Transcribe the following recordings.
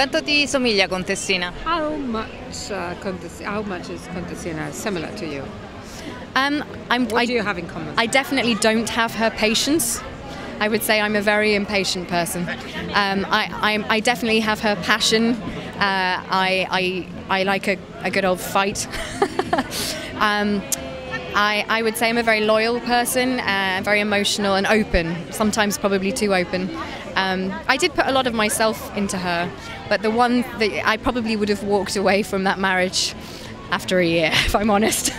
Quanto ti somiglia Contessina? How much, uh, Contes- how much is Contessina similar to you? Um, I'm, What I, do you have in common? I definitely don't have her patience. I would say I'm a very impatient person. Um, I, I'm, I definitely have her passion. Uh, I, I, I like a, a good old fight. um, I, I would say I'm a very loyal person, uh, very emotional and open, sometimes probably too open. Um, I did put a lot of myself into her, but the one that I probably would have walked away from that marriage after a year, if I'm honest.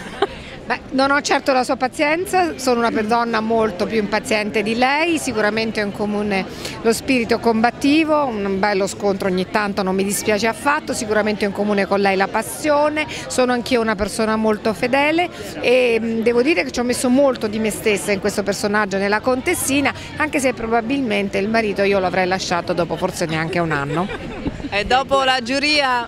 Beh, non ho certo la sua pazienza, sono una donna molto più impaziente di lei, sicuramente ho in comune lo spirito combattivo, un bello scontro ogni tanto non mi dispiace affatto, sicuramente ho in comune con lei la passione, sono anch'io una persona molto fedele e mh, devo dire che ci ho messo molto di me stessa in questo personaggio nella contessina, anche se probabilmente il marito io lo avrei lasciato dopo forse neanche un anno. E dopo la giuria,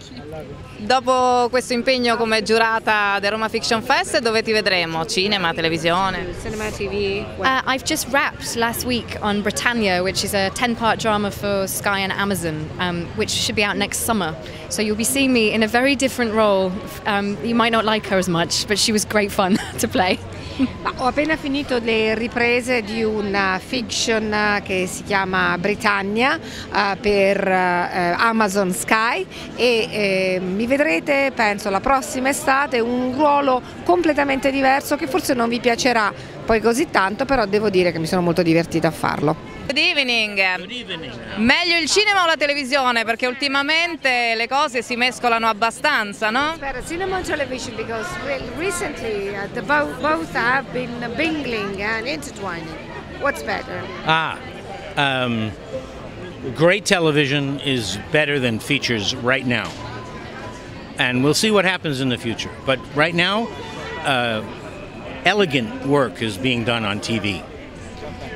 dopo questo impegno come giurata del Roma Fiction Fest, dove ti vedremo? Cinema, televisione? Cinema TV, Uh, I've just wrapped last week on Britannia, which is a 10 part drama for Sky and Amazon, um, which should be out next summer. So you'll be seeing me in a very different role. Um, you might not like her as much, but she was great fun to play. Ma ho appena finito le riprese di una fiction eh, che si chiama Britannia eh, per eh, Amazon Sky e eh, mi vedrete, penso, la prossima estate un ruolo completamente diverso che forse non vi piacerà poi così tanto, però devo dire che mi sono molto divertita a farlo. Good evening. Meglio il cinema o la televisione? Perché ultimamente le cose si mescolano abbastanza, no? better cinema and television because recently uh, the both, both have been mingling and intertwining. What's better? Ah, um, great television is better than features right now. And we'll see what happens in the future. But right now, uh, elegant work is being done on TV.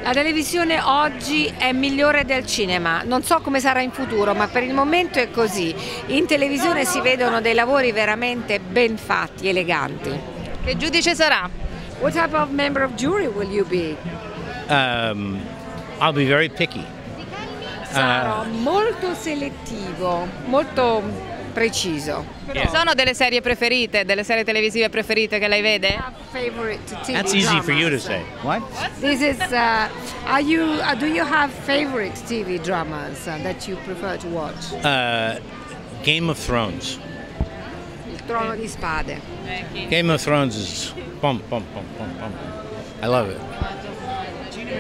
La televisione oggi è migliore del cinema, non so come sarà in futuro, ma per il momento è così. In televisione si vedono dei lavori veramente ben fatti, eleganti. Che giudice sarà? What type of member of jury will you be? Um, I'll be very picky. Sarò molto selettivo, molto preciso. Ci sono delle serie preferite, delle serie televisive preferite che lei vede? Favorite TV That's easy for you to say. What? This is. Uh, are you? Uh, do you have favorite TV dramas uh, that you prefer to watch? Uh, Game of Thrones. Il Trono di Spade. Game of Thrones is pum pum pum pum pum. I love it.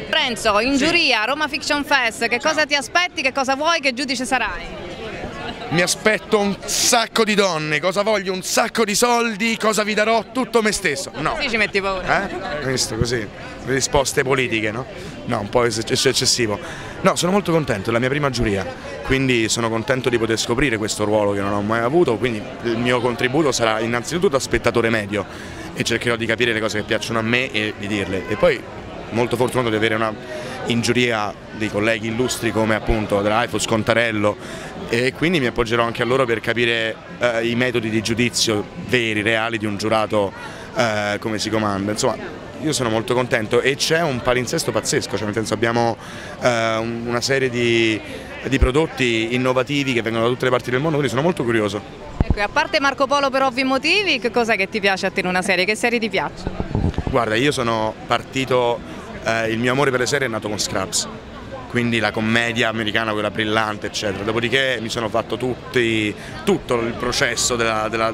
Renzo, in giuria, Roma Fiction Fest, che cosa ti aspetti, che cosa vuoi, che giudice sarai? Mi aspetto un sacco di donne, cosa voglio? Un sacco di soldi, cosa vi darò? Tutto me stesso. No. Così ci metti paura. Eh? Questo così, le risposte politiche, no? No, un po' ecce- eccessivo. No, sono molto contento, è la mia prima giuria, quindi sono contento di poter scoprire questo ruolo che non ho mai avuto, quindi il mio contributo sarà innanzitutto da spettatore medio e cercherò di capire le cose che piacciono a me e di dirle. E poi molto fortunato di avere una, in giuria dei colleghi illustri come appunto Dreyfus, Contarello e quindi mi appoggerò anche a loro per capire eh, i metodi di giudizio veri, reali di un giurato eh, come si comanda. Insomma, io sono molto contento e c'è un palinsesto pazzesco, cioè nel senso abbiamo eh, un- una serie di, di prodotti innovativi che vengono da tutte le parti del mondo, quindi sono molto curioso. Ecco, a parte Marco Polo per ovvi motivi, che cos'è che ti piace a te in una serie? Che serie ti piacciono? Guarda, io sono partito, eh, il mio amore per le serie è nato con Scrubs, quindi la commedia americana, quella brillante, eccetera. Dopodiché mi sono fatto tutti, tutto il processo della, della,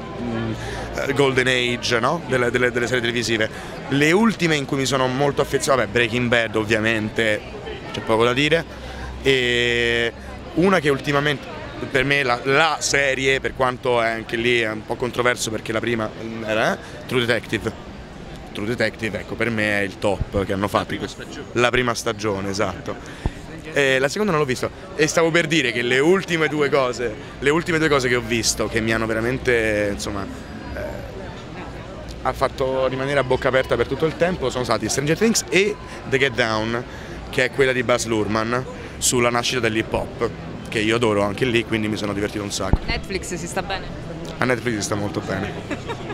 eh, Golden Age, no? delle, delle- delle serie televisive. Le ultime in cui mi sono molto affezionato, vabbè, Breaking Bad ovviamente, c'è poco da dire, e una che ultimamente per me la, la serie, per quanto è anche lì è un po' controverso perché la prima era eh, True Detective. True Detective, ecco, per me è il top che hanno fatto. La prima stagione, esatto. E la seconda non l'ho visto e stavo per dire che le ultime due cose, le ultime due cose che ho visto che mi hanno veramente, insomma, eh, ha fatto rimanere a bocca aperta per tutto il tempo sono stati Stranger Things e The Get Down, che è quella di Buzz Lurman sulla nascita dell'hip hop, che io adoro anche lì, quindi mi sono divertito un sacco. Netflix si sta bene? A Netflix sta molto bene.